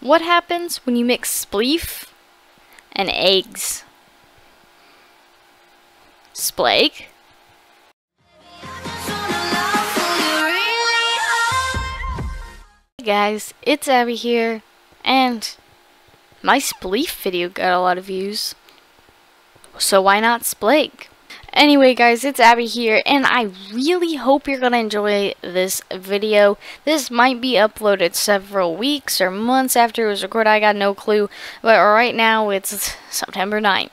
What happens when you mix spleef and eggs? Splegg? Hey guys, it's Abbi here, and my spleef video got a lot of views, so why not splegg? Anyway guys, it's Abbi here, and I really hope you're going to enjoy this video. This might be uploaded several weeks or months after it was recorded, I got no clue, but right now it's September 9th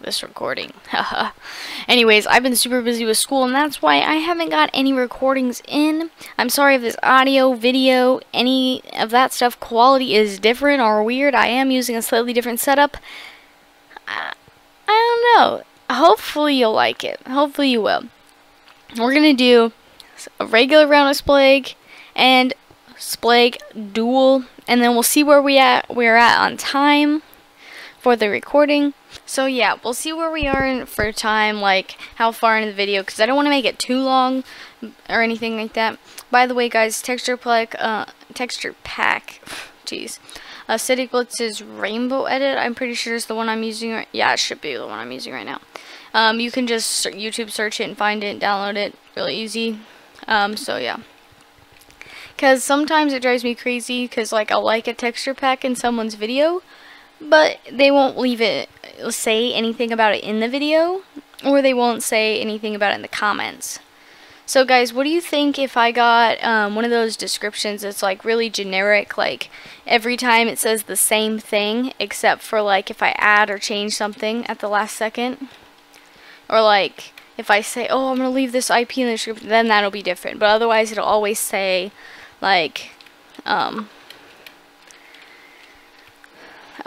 this recording. Anyways, I've been super busy with school, and that's why I haven't got any recordings in. I'm sorry if this audio, video, any of that stuff quality is different or weird. I am using a slightly different setup. I, I don't know. Hopefully you'll like it. Hopefully you will. We're going to do a regular round of Splegg and Splegg duel, and then we'll see where we at we're at on time for the recording. So yeah, we'll see where we are in, for time, like how far in the video, because I don't want to make it too long or anything like that. By the way, guys, texture pack, uh, texture pack, jeez, uh, AciDicBliTzz's Rainbow Edit. I'm pretty sure is the one I'm using. Right, yeah, it should be the one I'm using right now. Um, you can just YouTube search it and find it, download it, really easy. Um, so yeah. Because sometimes it drives me crazy because like I'll like a texture pack in someone's video, but they won't leave it say anything about it in the video or they won't say anything about it in the comments so guys what do you think if I got um, one of those descriptions that's like really generic like every time it says the same thing except for like if I add or change something at the last second or like if I say oh I'm gonna leave this IP in the description then that'll be different but otherwise it'll always say like um,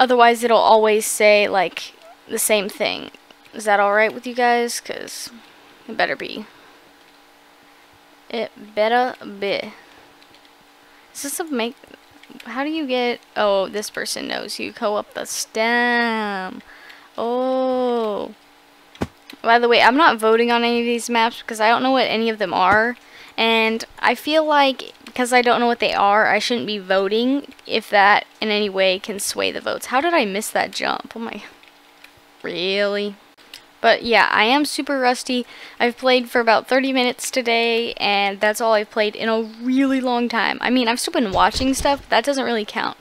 Otherwise, it'll always say, like, the same thing. Is that alright with you guys? Because it better be. It better be. Is this a make... How do you get... Oh, this person knows. You go up the stem. Oh. By the way, I'm not voting on any of these maps because I don't know what any of them are. And I feel like because I don't know what they are, I shouldn't be voting if that in any way can sway the votes. How did I miss that jump? Oh my, really? But yeah, I am super rusty. I've played for about 30 minutes today, and that's all I've played in a really long time. I mean, I've still been watching stuff, but that doesn't really count.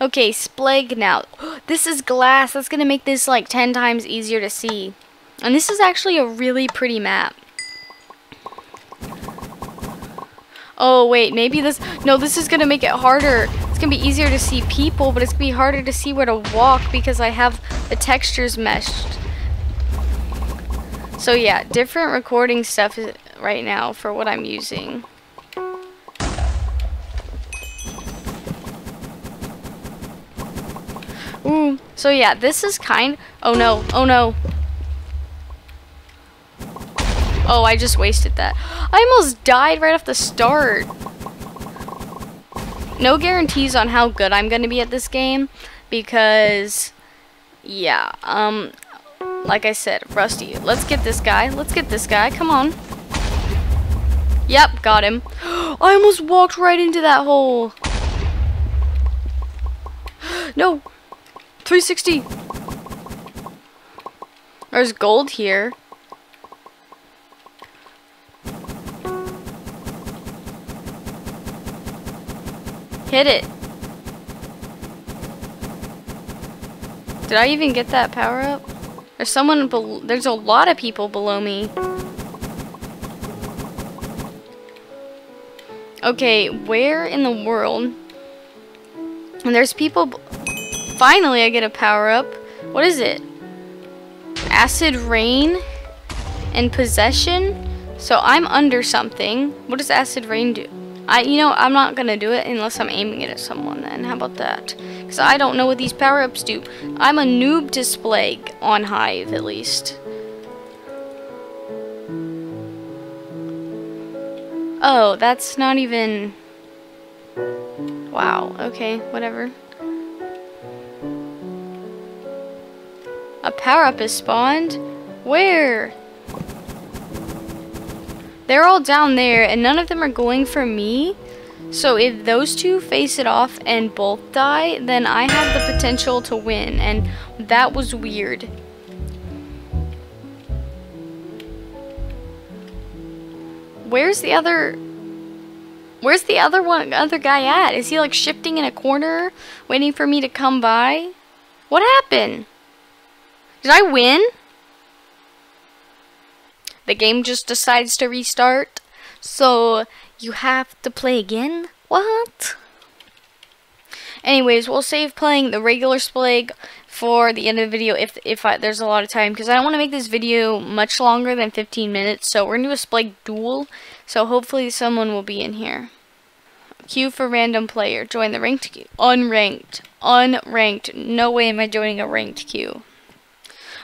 Okay, Splegg now. this is glass. That's going to make this like 10 times easier to see. And this is actually a really pretty map. Oh, wait, maybe this... No, this is going to make it harder. It's going to be easier to see people, but it's going to be harder to see where to walk because I have the textures meshed. So, yeah, different recording stuff right now for what I'm using. Ooh, so yeah, this is kind... Oh, no. Oh, no. Oh, I just wasted that. I almost died right off the start. No guarantees on how good I'm to be at this game because, yeah, um, like I said, Rusty, let's get this guy. Let's get this guy. Come on. Yep, got him. I almost walked right into that hole. no. 360. There's gold here. Hit it. Did I even get that power up? There's someone, there's a lot of people below me. Okay, where in the world? And there's people, finally I get a power up. What is it? Acid rain and possession? So I'm under something. What does acid rain do? I, you know, I'm not to do it unless I'm aiming it at someone then. How about that? Because I don't know what these power-ups do. I'm a noob to Splegg on Hive, at least. Oh, that's not even... Wow, okay, whatever. A power-up is spawned? Where? They're all down there, and none of them are going for me. So if those two face it off and both die, then I have the potential to win. And that was weird. Where's the other... Where's the other one, other guy at? Is he like shifting in a corner, waiting for me to come by? What happened? Did I win? The game just decides to restart. So you have to play again? What? Anyways, we'll save playing the regular Splegg for the end of the video if if I, there's a lot of time because I don't want to make this video much longer than 15 minutes. So we're gonna do a Splegg duel. So hopefully someone will be in here. Queue for random player. Join the ranked queue. Unranked. Unranked. No way am I joining a ranked queue.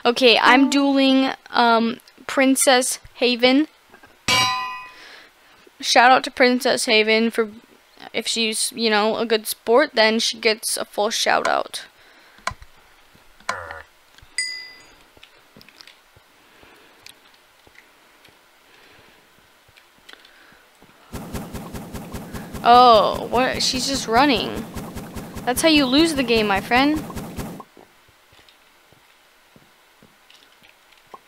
Okay, I'm dueling um, Princess Haven. Shout out to Princess Haven for if she's, you know, a good sport, then she gets a full shout out. Oh, what? She's just running. That's how you lose the game, my friend.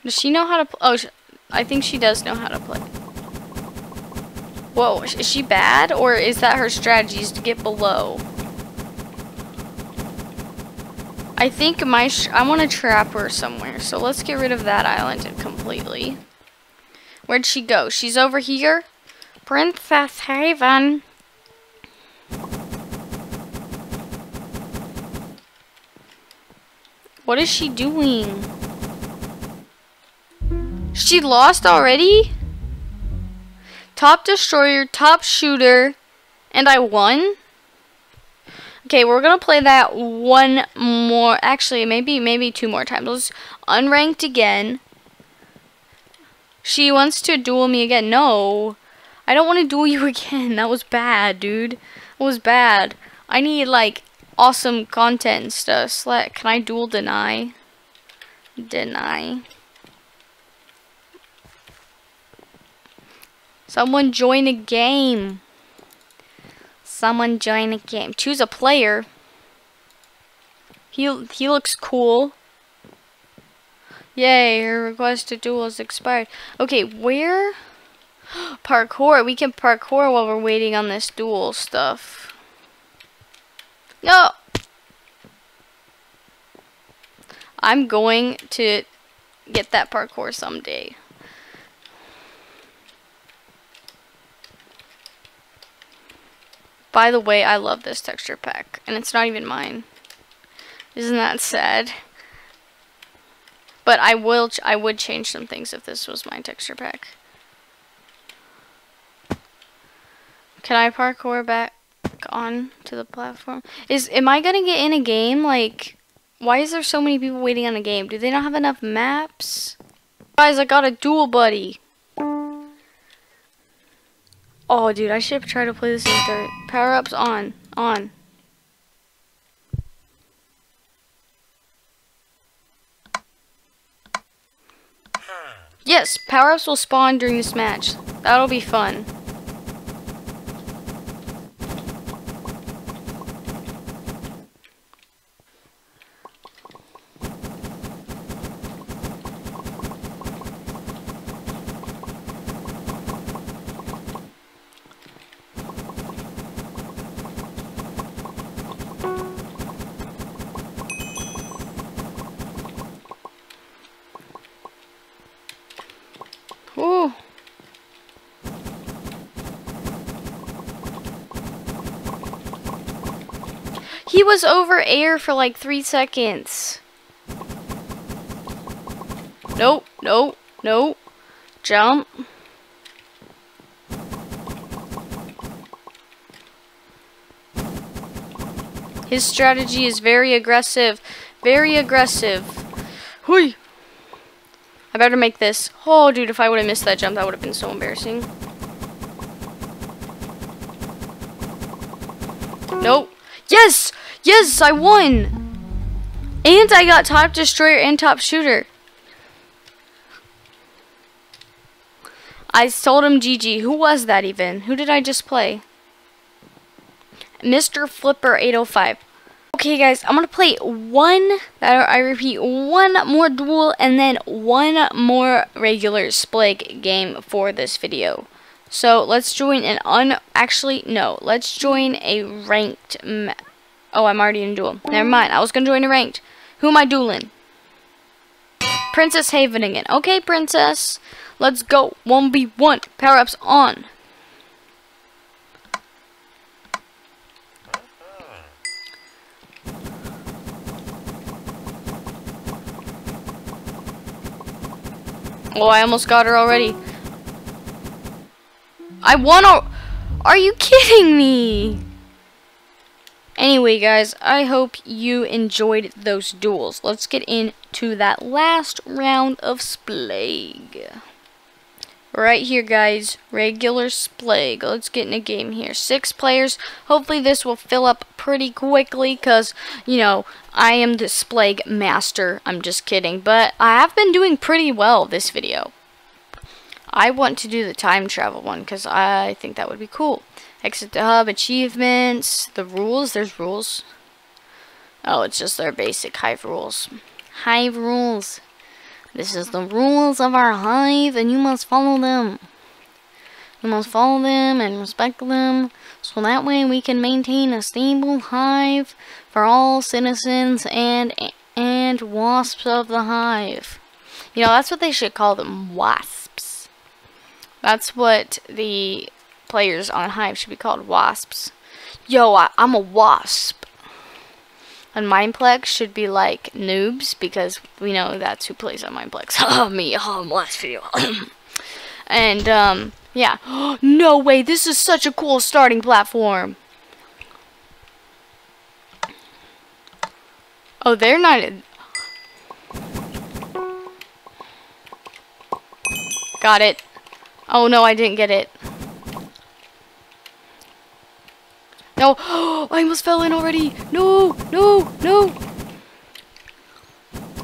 Does she know how to play Oh, I think she does know how to play. Whoa, is she bad? Or is that her strategy is to get below? I think my I want to trap her somewhere. So let's get rid of that island completely. Where'd she go? She's over here. Princess Haven. What is she doing? She lost already? Top destroyer, top shooter, and I won? Okay, we're gonna play that one more. Actually, maybe maybe two more times. Let's unranked again. She wants to duel me again. No, I don't want to duel you again. That was bad, dude. It was bad. I need like awesome content and stuff. Can I duel deny? Deny. Someone join a game. Someone join a game. Choose a player. He, he looks cool. Yay, your request to duel is expired. Okay, where? parkour. We can parkour while we're waiting on this duel stuff. No! I'm going to get that parkour someday. By the way, I love this texture pack, and it's not even mine. Isn't that sad? But I will, I would change some things if this was my texture pack. Can I parkour back? on to the platform. Is am I gonna get in a game? Like, why is there so many people waiting on a game? Do they not have enough maps? Guys, I got a duel buddy. Oh, dude, I should try to play this in third. Power ups on, on. Yes, power ups will spawn during this match. That'll be fun. He was over air for like three seconds. Nope, nope, nope. Jump. His strategy is very aggressive. Very aggressive. Hui! I better make this. Oh, dude, if I would have missed that jump, that would have been so embarrassing. Nope. Yes! Yes, I won! And I got top destroyer and top shooter. I sold him GG. Who was that even? Who did I just play? Mr. Flipper 805. Okay, guys, I'm going to play one, I repeat, one more duel and then one more regular Splegg game for this video. So, let's join an un... Actually, no. Let's join a ranked... oh, I'm already in duel. Never mind. I was going to join a ranked. Who am I dueling? Princess Haven again. Okay, Princess. Let's go. 1v1. Power-ups on. Oh, I almost got her already. I won Are you kidding me? Anyway, guys, I hope you enjoyed those duels. Let's get into that last round of Splegg. Right here, guys. Regular Splegg. Let's get in a game here. Six players. Hopefully this will fill up pretty quickly because, you know, I am the Splegg master. I'm just kidding. But I have been doing pretty well this video. I want to do the time travel one because I think that would be cool. Exit the hub, achievements, the rules. There's rules. Oh, it's just our basic hive rules. Hive rules. This is the rules of our hive, and you must follow them. You must follow them and respect them, so that way we can maintain a stable hive for all citizens and and wasps of the hive. You know, that's what they should call them, wasps. That's what the players on Hive should be called, wasps. Yo, I, I'm a wasp. And Mineplex should be like noobs because we know that's who plays on Mineplex. Oh, me. Oh, last video. and, um, yeah. no way. This is such a cool starting platform. Oh, they're not... Got it. Oh, no, I didn't get it. No! I almost fell in already! No! No! No!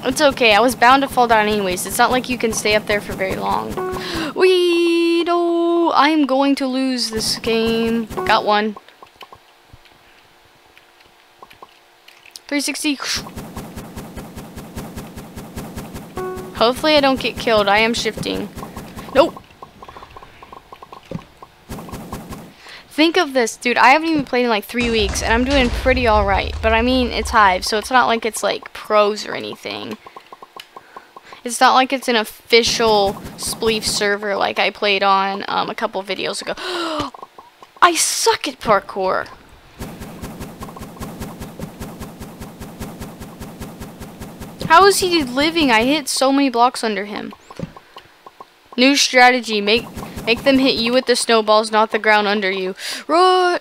It's okay. I was bound to fall down anyways. It's not like you can stay up there for very long. We no! I'm going to lose this game. Got one. 360. Hopefully I don't get killed. I am shifting. Nope. Think of this, dude. I haven't even played in like three weeks, and I'm doing pretty alright. But I mean, it's Hive, so it's not like it's like pros or anything. It's not like it's an official Spleef server like I played on um, a couple videos ago. I suck at parkour. How is he living? I hit so many blocks under him. New strategy. Make Make them hit you with the snowballs, not the ground under you. Run!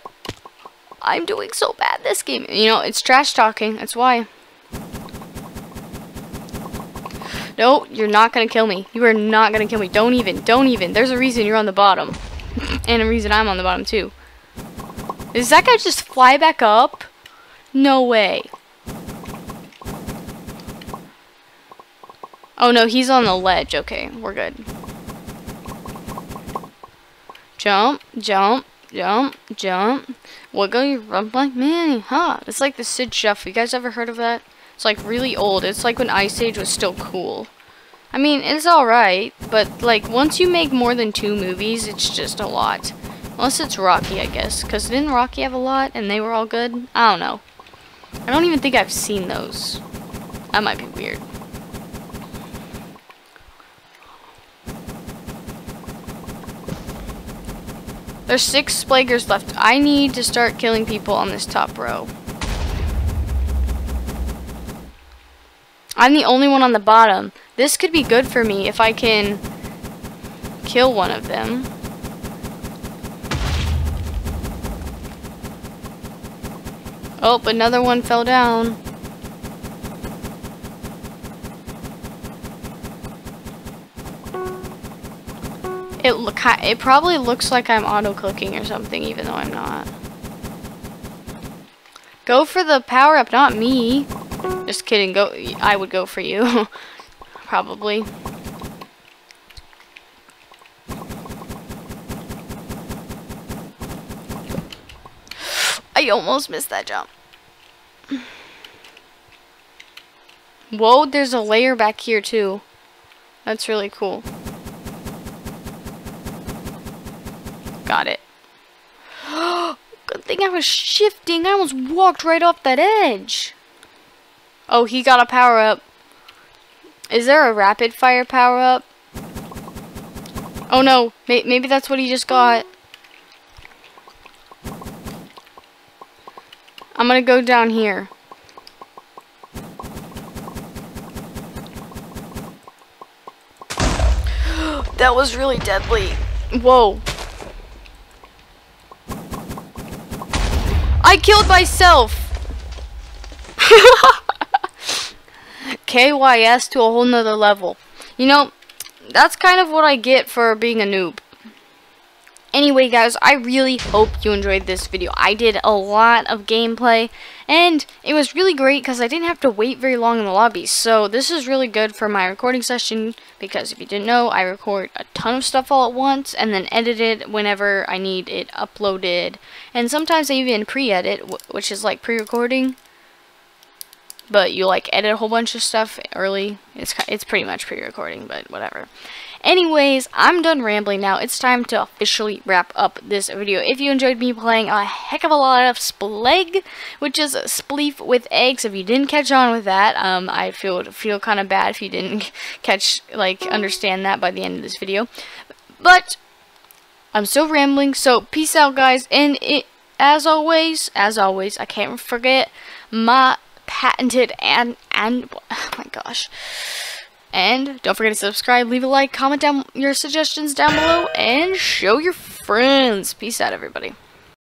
I'm doing so bad this game. You know, it's trash talking. That's why. No, you're not going to kill me. You are not going to kill me. Don't even. Don't even. There's a reason you're on the bottom. and a reason I'm on the bottom, too. Does that guy just fly back up? No way. Oh, no, he's on the ledge. Okay, we're good. Jump, jump, jump, jump. Wiggle your rump like me, huh? It's like the Sid Shuffle. You guys ever heard of that? It's like really old. It's like when Ice Age was still cool. I mean, it's alright, but like once you make more than two movies, it's just a lot. Unless it's Rocky, I guess. Because didn't Rocky have a lot and they were all good? I don't know. I don't even think I've seen those. That might be weird. There's six Spleggers left. I need to start killing people on this top row. I'm the only one on the bottom. This could be good for me if I can kill one of them. Oh, another one fell down. It look it probably looks like I'm auto clicking or something, even though I'm not. Go for the power up, not me. Just kidding. Go. I would go for you, probably. I almost missed that jump. Whoa, there's a layer back here too. That's really cool. Got it. Good thing I was shifting. I almost walked right off that edge. Oh, he got a power up. Is there a rapid fire power up? Oh no, maybe that's what he just got. I'm gonna go down here. that was really deadly. Whoa. I killed myself! KYS to a whole nother level. You know, that's kind of what I get for being a noob. Anyway, guys, I really hope you enjoyed this video. I did a lot of gameplay, and it was really great because I didn't have to wait very long in the lobby. So this is really good for my recording session because if you didn't know, I record a ton of stuff all at once and then edit it whenever I need it uploaded. And sometimes I even pre-edit, which is like pre-recording but you like edit a whole bunch of stuff early. It's it's pretty much pre-recording, but whatever. Anyways, I'm done rambling now. It's time to officially wrap up this video. If you enjoyed me playing a heck of a lot of Splegg, which is Spleef with eggs, if you didn't catch on with that, um, I feel feel kind of bad if you didn't catch, like, understand that by the end of this video. But, I'm still rambling, so peace out, guys. And it, as always, as always, I can't forget my patented and and oh my gosh and don't forget to subscribe leave a like comment down your suggestions down below and show your friends. Peace out everybody